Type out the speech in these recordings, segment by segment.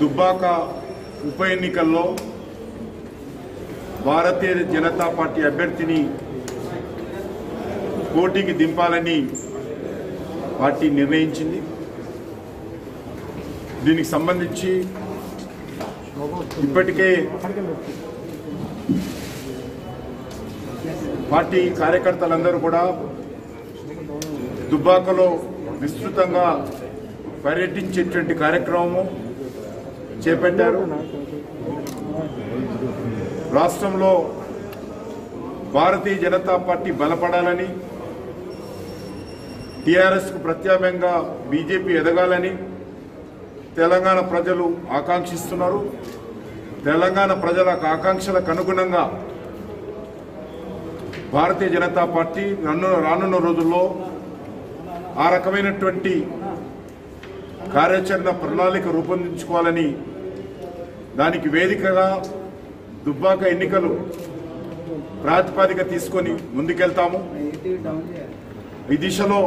దుబ్బాక ఉప ఎన్నికల్లో భారతీయ జనతా పార్టీ అభ్యర్థిని పోటీకి దింపాలని పార్టీ నిర్ణయించింది. దీనికి సంబంధించి ఇప్పటికే పార్టీ కార్యకర్తలందరూ కూడా దుబ్బాకలో విస్తృతంగా పర్యటించేటువంటి కార్యక్రమము చేపట్టారు. రాష్ట్రంలో భారతీయ జనతా పార్టీ బలపడాలని టీఆర్ఎస్కు ప్రత్యామ్నాయంగా బీజేపీ ఎదగాలని తెలంగాణ ప్రజలు ఆకాంక్షిస్తున్నారు. తెలంగాణ ప్రజల ఆకాంక్షలకు అనుగుణంగా భారతీయ జనతా పార్టీ నన్ను రానున్న రోజుల్లో ఆ రకమైనటువంటి కార్యాచరణ ప్రణాళిక రూపొందించుకోవాలని దానికి వేదికగా దుబ్బాక ఎన్నికలు ప్రాతిపాదిక తీసుకొని ముందుకెళ్తాము. ఈ దిశలో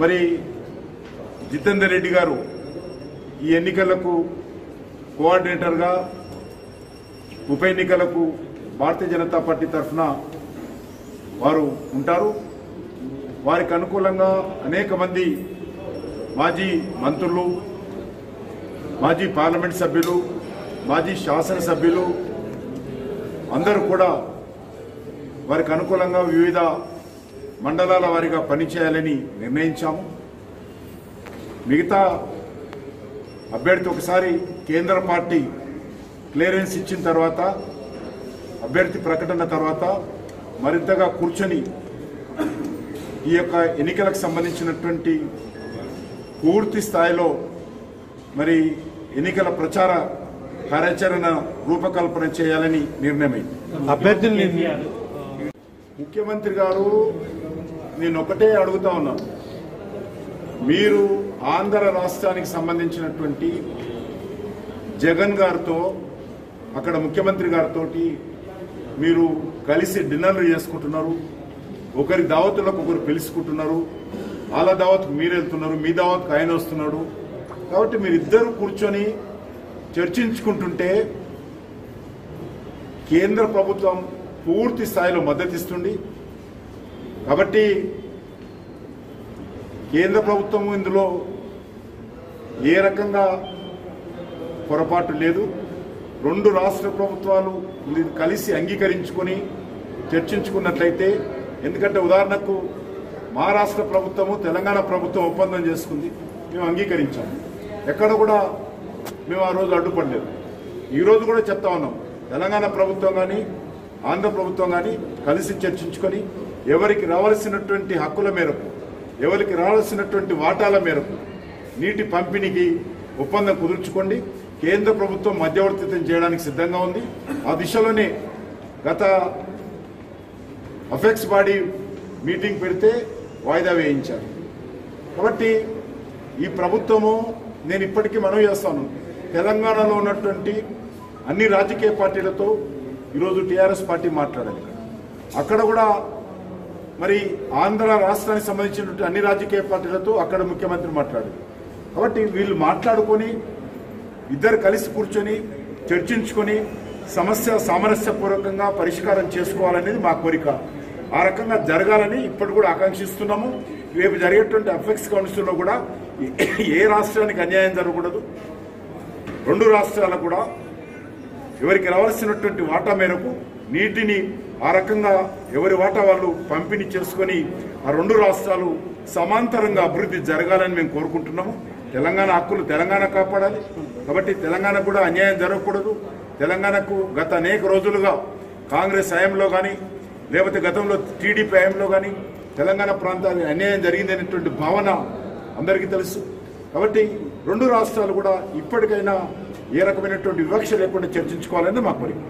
మరి జితేందర్ రెడ్డి గారు ఈ ఎన్నికలకు కోఆర్డినేటర్గా ఉప ఎన్నికలకు భారతీయ జనతా పార్టీ తరఫున వారు ఉంటారు. వారికి అనుకూలంగా అనేక మంది మాజీ మంత్రులు మాజీ పార్లమెంట్ సభ్యులు మాజీ శాసనసభ్యులు అందరూ కూడా వారికి అనుకూలంగా వివిధ మండలాల వారిగా పనిచేయాలని నిర్ణయించాము. మిగతా అభ్యర్థి ఒకసారి కేంద్ర పార్టీ క్లియరెన్స్ ఇచ్చిన తర్వాత అభ్యర్థి ప్రకటన తర్వాత మరింతగా కూర్చొని ఈ యొక్క ఎన్నికలకు సంబంధించినటువంటి పూర్తి స్థాయిలో మరి ఎన్నికల ప్రచార కార్యాచరణ రూపకల్పన చేయాలని నిర్ణయమైంది. అభ్యర్థుల్ని ముఖ్యమంత్రి గారు నేను ఒకటే అడుగుతా ఉన్నాను మీరు ఆంధ్ర రాష్ట్రానికి సంబంధించినటువంటి జగన్ గారితో అక్కడ ముఖ్యమంత్రి గారితో మీరు కలిసి డిన్నర్లు చేసుకుంటున్నారు. ఒకరి దావతులకు ఒకరు పిలుచుకుంటున్నారు. వాళ్ళ దావత్కు మీరు వెళ్తున్నారు. మీ దావత్కు ఆయన వస్తున్నాడు. కాబట్టి మీరిద్దరూ కూర్చొని చర్చించుకుంటుంటే కేంద్ర ప్రభుత్వం పూర్తి స్థాయిలో మద్దతిస్తుంది కాబట్టి కేంద్ర ప్రభుత్వం ఇందులో ఏ రకంగా పొరపాటు లేదు. రెండు రాష్ట్ర ప్రభుత్వాలు కలిసి అంగీకరించుకొని చర్చించుకున్నట్లయితే ఎందుకంటే ఉదాహరణకు మా రాష్ట్ర ప్రభుత్వము తెలంగాణ ప్రభుత్వం ఒప్పందం చేసుకుంది మేము అంగీకరించాము. ఎక్కడ కూడా మేము ఆ రోజు అడ్డుపడలేదు. ఈరోజు కూడా చెప్తా ఉన్నాం. తెలంగాణ ప్రభుత్వం కానీ ఆంధ్ర ప్రభుత్వం కానీ కలిసి చర్చించుకొని ఎవరికి రావాల్సినటువంటి హక్కుల మేరకు ఎవరికి రావాల్సినటువంటి వాటాల మేరకు నీటి పంపిణీకి ఒప్పందం కుదుర్చుకోండి. కేంద్ర ప్రభుత్వం మధ్యవర్తిత్వం చేయడానికి సిద్ధంగా ఉంది. ఆ దిశలోనే గత అఫెక్స్ బాడీ మీటింగ్ పెడితే వాయిదా వేయించారు. కాబట్టి ఈ ప్రభుత్వము నేను ఇప్పటికీ మనవి చేస్తాను. తెలంగాణలో ఉన్నటువంటి అన్ని రాజకీయ పార్టీలతో ఈరోజు టీఆర్ఎస్ పార్టీ మాట్లాడాలి. అక్కడ కూడా మరి ఆంధ్ర రాష్ట్రానికి సంబంధించినటువంటి అన్ని రాజకీయ పార్టీలతో అక్కడ ముఖ్యమంత్రి మాట్లాడారు. కాబట్టి వీళ్ళు మాట్లాడుకొని ఇద్దరు కలిసి కూర్చొని చర్చించుకొని సమస్య సామరస్యపూర్వకంగా పరిష్కారం చేసుకోవాలనేది మా కోరిక. ఆ రకంగా జరగాలని ఇప్పటి కూడా ఆకాంక్షిస్తున్నాము. రేపు జరిగేటువంటి అఫెక్స్ కౌన్సిల్లో కూడా ఏ రాష్ట్రానికి అన్యాయం జరగకూడదు. రెండు రాష్ట్రాలకు కూడా ఎవరికి రావాల్సినటువంటి వాటా మేరకు నీటిని ఆ రకంగా ఎవరి వాటా వాళ్ళు పంపిణీ చేసుకొని ఆ రెండు రాష్ట్రాలు సమాంతరంగా అభివృద్ధి జరగాలని మేము కోరుకుంటున్నాము. తెలంగాణ హక్కులు తెలంగాణ కాపాడాలి. కాబట్టి తెలంగాణకు కూడా అన్యాయం జరగకూడదు. తెలంగాణకు గత అనేక రోజులుగా కాంగ్రెస్ హయాంలో కానీ లేకపోతే గతంలో టీడీపీ హయాంలో కానీ తెలంగాణ ప్రాంతానికి అన్యాయం జరిగిందనేటువంటి భావన అందరికీ తెలుసు. కాబట్టి రెండు రాష్ట్రాలు కూడా ఇప్పటికైనా ఏ రకమైనటువంటి వివక్ష లేకుండా చర్చించుకోవాలని మా కోరిక.